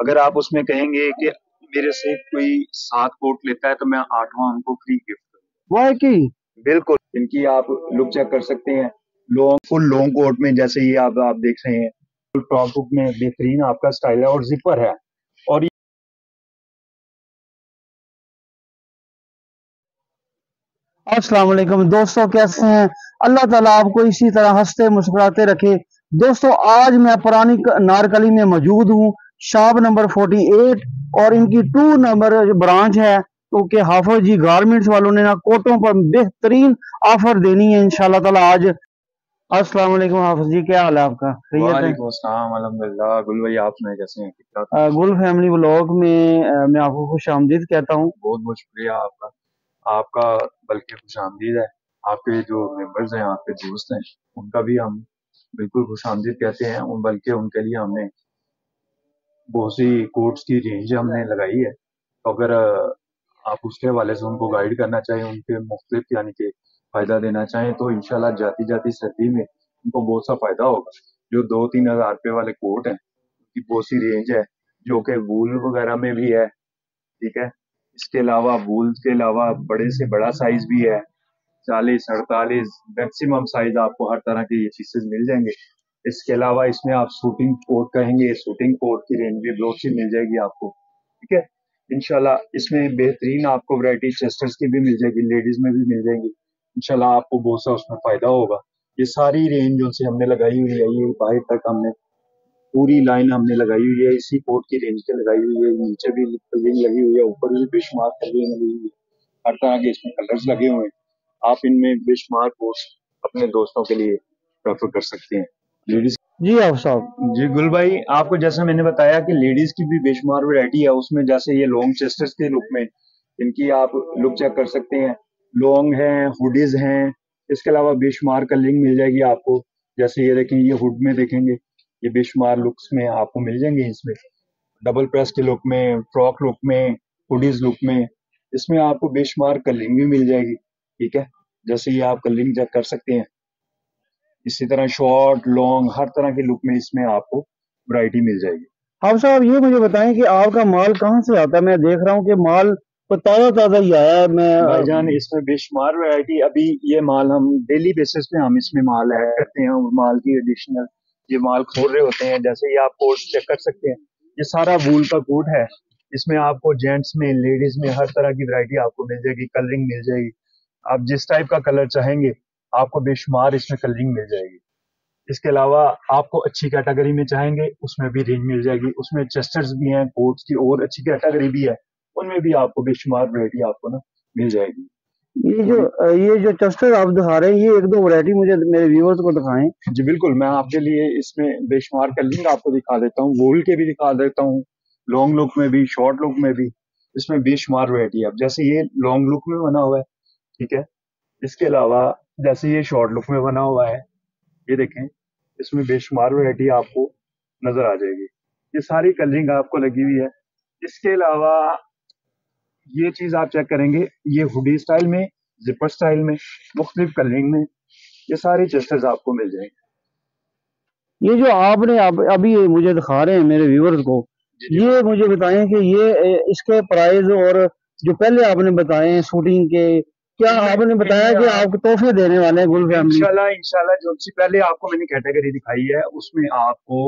अगर आप उसमें कहेंगे कि मेरे से कोई सात कोट लेता है तो मैं आठवां उनको फ्री गिफ्ट वो कि? बिल्कुल इनकी आप लुक चेक कर सकते हैं। लॉन्ग फुल लॉन्ग कोट में जैसे ये आप आप देख रहे हैं। फुल टॉप बुक में बेहतरीन आपका स्टाइल है और जिपर है। और अस्सलाम वालेकुम। दोस्तों कैसे हैं? अल्लाह ताला आपको इसी तरह हँसते मुस्कुराते रखे। दोस्तों आज मैं पुरानी नारकली में मौजूद हूँ। शॉप नंबर 48 और इनकी टू नंबर जो ब्रांच है तो के हाफिज जी गारमेंट्स वालों ने ना कोटों पर बेहतरीन ऑफ़र देनी है इंशाल्लाह ताला आज। अस्सलाम वालेकुम हाफिज जी क्या हाल है आपका? अल्हम्दुलिल्लाह। गुल भाई आप सुनाए कैसे हैं? ठीक गुल फैमिली व्लॉग में अ, मैं आपको खुश आमदीद कहता हूँ। बहुत बहुत शुक्रिया आपका। आपका बल्कि खुश आमदीद है। आपके जो मेंबर्स हैं आपके दोस्त हैं उनका भी हम बिल्कुल खुश आमदीद कहते हैं। बल्कि उनके लिए हमने बहुत सी कोर्ट्स की रेंज हमने लगाई है। तो अगर आप उसके हवाले से उनको गाइड करना चाहें उनके मुख्तलिफ़ यानी कि फ़ायदा देना चाहें तो इंशाल्लाह जाती जाती सर्दी में उनको बहुत सा फ़ायदा होगा। जो दो तीन हज़ार रुपये वाले कोट हैं उनकी बहुत सी रेंज है जो कि वूल वगैरह में भी है ठीक है? इसके अलावा वूल के अलावा बड़े से बड़ा साइज़ भी है चालीस अड़तालीस मैक्सिमम साइज़ आपको हर तरह के ये पीसेस मिल जाएँगे। इसके अलावा इसमें आप शूटिंग कोट कहेंगे शूटिंग कोट की रेंज भी बहुत सी मिल जाएगी आपको, ठीक है? इनशाला इसमें बेहतरीन आपको वैरायटी चेस्टर्स की भी मिल जाएगी लेडीज़ में भी मिल जाएँगी। इनशाला आपको बहुत सा उसमें फ़ायदा होगा। ये सारी रेंज जो से हमने लगाई हुई है, ये बाहर तक हमने पूरी लाइन हमने लगाई हुई है, इसी कोट की रेंज पे लगाई हुई है, नीचे भी कलिंग लगी हुई है, ऊपर भी बेशुमार कलिंग लगी हुई है। हर तरह के इसमें कलर्स लगे हुए हैं। आप इनमें बेशुमार कोट्स अपने दोस्तों के लिए प्रेफर कर सकते हैं। लेडीज़ जी आप साहब जी गुल भाई आपको जैसा मैंने बताया कि लेडीज़ की भी बेशुमार वैरायटी है उसमें जैसे ये लॉन्ग चेस्टर्स के लुक में इनकी आप लुक चेक कर सकते हैं। लॉन्ग हैं हुडीज हैं इसके अलावा बेशुमार कलरिंग मिल जाएगी आपको। जैसे ये देखें ये हुड में देखेंगे ये बेशुमार लुक्स में आपको मिल जाएँगे इसमें। डबल प्रेस के लुक में फ्रॉक लुक में हुडीज लुक में इसमें आपको बेशुमार कलरिंग भी मिल जाएगी ठीक है? जैसे ये आप कलरिंग चेक कर सकते हैं। इसी तरह शॉर्ट लॉन्ग हर तरह के लुक में इसमें आपको वैरायटी मिल जाएगी। आप साहब ये मुझे बताएँ कि आपका माल कहाँ से आता है? मैं देख रहा हूँ कि माल तो ताज़ा ताज़ा ही आया है मैं भाईजान इसमें बेशुमार वैरायटी अभी ये माल हम डेली बेसिस पे हम इसमें माल ऐड करते हैं और माल की एडिशनल ये माल खोल रहे होते हैं जैसे ये आप कोट चेक कर सकते हैं ये सारा वूल का कोट है। इसमें आपको जेंट्स में लेडीज़ में हर तरह की वैरायटी आपको मिल जाएगी कलरिंग मिल जाएगी। आप जिस टाइप का कलर चाहेंगे आपको बेशुमार इसमें कलरिंग मिल जाएगी। इसके अलावा आपको अच्छी कैटेगरी में चाहेंगे उसमें भी रेंज मिल जाएगी। उसमें चेस्टर्स भी हैं कोट्स की और अच्छी कैटेगरी भी है उनमें भी आपको बेशुमार वरायटी आपको ना मिल जाएगी। ये जो ये जो चस्टर आप दिखा रहे हैं ये एक दो वैरायटी मुझे मेरे व्यूअर्स को दिखाएँ। जी बिल्कुल मैं आपके लिए इसमें बेशुमार कलरिंग आपको दिखा देता हूँ वोल के भी दिखा देता हूँ लॉन्ग लुक में भी शॉर्ट लुक में भी इसमें बेशुमार वैरायटी है। जैसे ये लॉन्ग लुक में बना हुआ है ठीक है? इसके अलावा जैसे ये शॉर्ट लुक में बना हुआ है ये देखें इसमें बेशुमार वैरायटी आपको नज़र आ जाएगी। ये सारी कलरिंग आपको लगी हुई है। इसके अलावा ये चीज़ आप चेक करेंगे ये हुडी स्टाइल में जिपर स्टाइल में मुख्तलिफ़ कलरिंग में ये सारी चेस्टर्स आपको मिल जाएँगे। ये जो आपने अब अभी मुझे दिखा रहे हैं मेरे व्यूअर्स को ये मुझे बताएँ कि ये इसके प्राइस और जो पहले आपने बताए हैं शूटिंग के क्या आपने बताया कि आपको तोहफे देने वाले हैं गुल फैमिली इंशाल्लाह इंशाल्लाह जो सी पहले आपको मैंने कैटेगरी दिखाई है उसमें आपको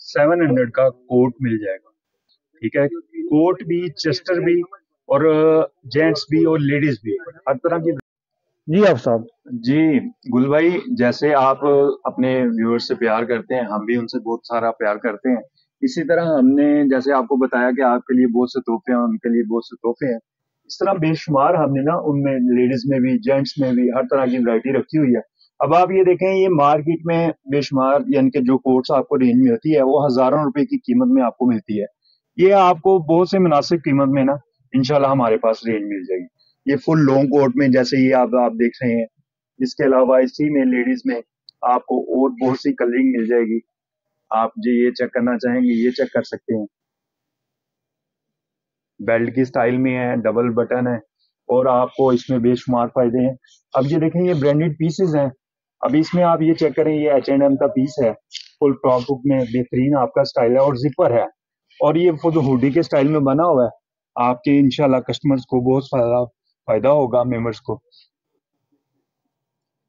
700 का कोट मिल जाएगा। ठीक है? कोट भी चेस्टर भी और जेंट्स भी और लेडीज़ भी। हर तरह की जी आप साहब। जी गुल भाई जैसे आप अपने व्यूअर्स से प्यार करते हैं हम भी उनसे बहुत सारा प्यार करते हैं। इसी तरह हमने जैसे आपको बताया कि आपके लिए बहुत से तोहफे हैं उनके लिए बहुत से तोहफे हैं इस तरह बेशुमार हमने ना उनमें लेडीज़ में भी जेंट्स में भी हर तरह की वैरायटी रखी हुई है। अब आप ये देखें, ये मार्केट में बेशुमार यानी कि जो कोट्स आपको रेंज में होती है, वो हज़ारों रुपए की कीमत में आपको मिलती है। ये आपको बहुत से मुनासिब कीमत में ना इनशाला हमारे पास रेंज मिल जाएगी। ये फुल लॉन्ग कोट में, जैसे ये आप आप देख रहे हैं, इसके अलावा इसी में लेडीज़ में, आपको और बहुत सी कलरिंग मिल जाएगी। आप जो ये चेक करना चाहेंगे, ये चेक कर सकते हैं। बेल्ट की स्टाइल में है डबल बटन है और आपको इसमें बेशुमार फ़ायदे हैं। अब ये देखें ये ब्रांडेड पीसेज हैं। अब इसमें आप ये चेक करें ये एच एंड एम का पीस है फुल टॉप बुक में बेहतरीन आपका स्टाइल है और जिपर है। और ये खुद हुडी के स्टाइल में बना हुआ है आपके इनशाला कस्टमर्स को बहुत फ़ायदा फ़ायदा होगा मेंबर्स को।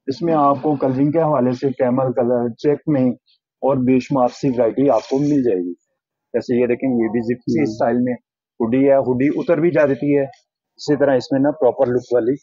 इसमें आपको कलरिंग के हवाले से कैमल कलर चेक में और बेशुमार सी वरायटी आपको मिल जाएगी। जैसे ये देखें ये भी जिप्सी स्टाइल में हुडी है हुडी उतर भी जाती है। इसी तरह इसमें ना प्रॉपर लुक वाली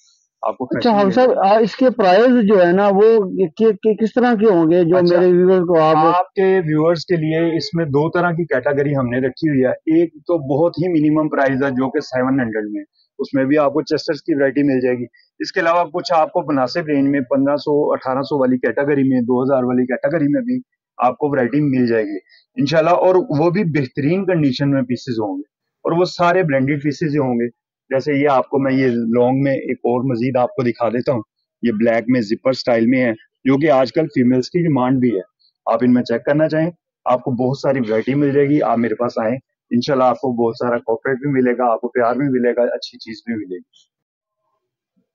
आपको अच्छा हम सर इसके प्राइस जो है ना वो कि, कि, किस तरह के होंगे जो अच्छा, मेरे व्यूअर्स को आप आपके व्यूअर्स के लिए इसमें दो तरह की कैटेगरी हमने रखी हुई है। एक तो बहुत ही मिनिमम प्राइस है जो कि 700 में। उसमें भी आपको चेस्टर्स की वैरायटी मिल जाएगी। इसके अलावा कुछ आपको मुनासिब रेंज में 1500 1800 वाली कैटेगरी में 2000 वाली कैटेगरी में भी आपको वैरायटी मिल जाएगी। इंशाल्लाह और वो भी बेहतरीन कंडीशन में पीसेज होंगे। और वो सारे ब्लेंडेड पीसेज होंगे। जैसे ये आपको मैं ये लॉन्ग में एक और मजीद आपको दिखा देता हूँ। ये ब्लैक में जिपर स्टाइल में है जो कि आजकल फीमेल्स की डिमांड भी है। आप इनमें चेक करना चाहें आपको बहुत सारी वैरायटी मिल जाएगी। आप मेरे पास आए इनशाला आपको बहुत सारा कॉपरेट भी मिलेगा आपको प्यार भी मिलेगा अच्छी चीज़ भी मिलेगी।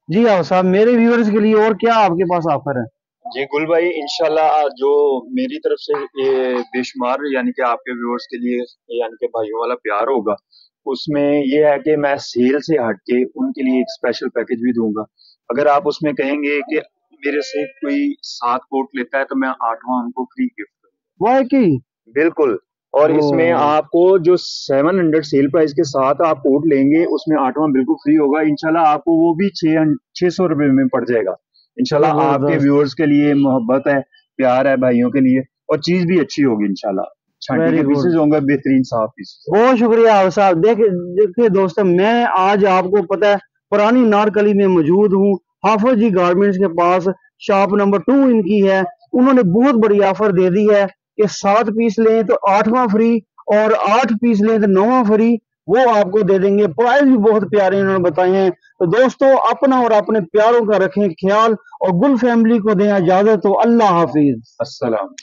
जी हाँ साहब मेरे व्यूअर्स के लिए और क्या आपके पास ऑफ़र है? जी गुल भाई इनशाला जो मेरी तरफ़ से बेशुमार यानी कि आपके व्यूअर्स के लिए यानी कि भाइयों वाला प्यार होगा। उसमें ये है कि मैं सेल से हट के उनके लिए एक स्पेशल पैकेज भी दूँगा। अगर आप उसमें कहेंगे कि मेरे से कोई सात कोट लेता है तो मैं आठवां उनको फ्री गिफ्ट करूँगा वो है कि। बिल्कुल। और इसमें आपको जो 700 सेल प्राइस के साथ आप कोट लेंगे उसमें आठवां बिल्कुल फ्री होगा। इनशाला आपको वो भी छह सौ रुपए में पड़ जाएगा। इनशाला आपके व्यूअर्स के लिए मोहब्बत है प्यार है भाइयों के लिए और चीज़ भी अच्छी होगी इंशाल्लाह। पीसेज होंगे बेहतरीन साफ़ बहुत शुक्रिया आप साहब। देखिए देखिए दोस्तों मैं आज आपको पता है पुरानी नारकली में मौजूद हूँ। हाफिज जी गारमेंट्स के पास शॉप नंबर टू इनकी है। उन्होंने बहुत बड़ी ऑफ़र दे दी है कि सात पीस लें तो आठवां फ्री और आठ पीस लें तो नौवां फ्री वो आपको दे देंगे। प्राइस भी बहुत प्यारे इन्होंने बताए हैं। तो दोस्तों अपना और अपने प्यारों का रखें ख्याल और गुल फैमिली को दें इजाज़त। तो अल्लाह हाफिज। अस्सलाम।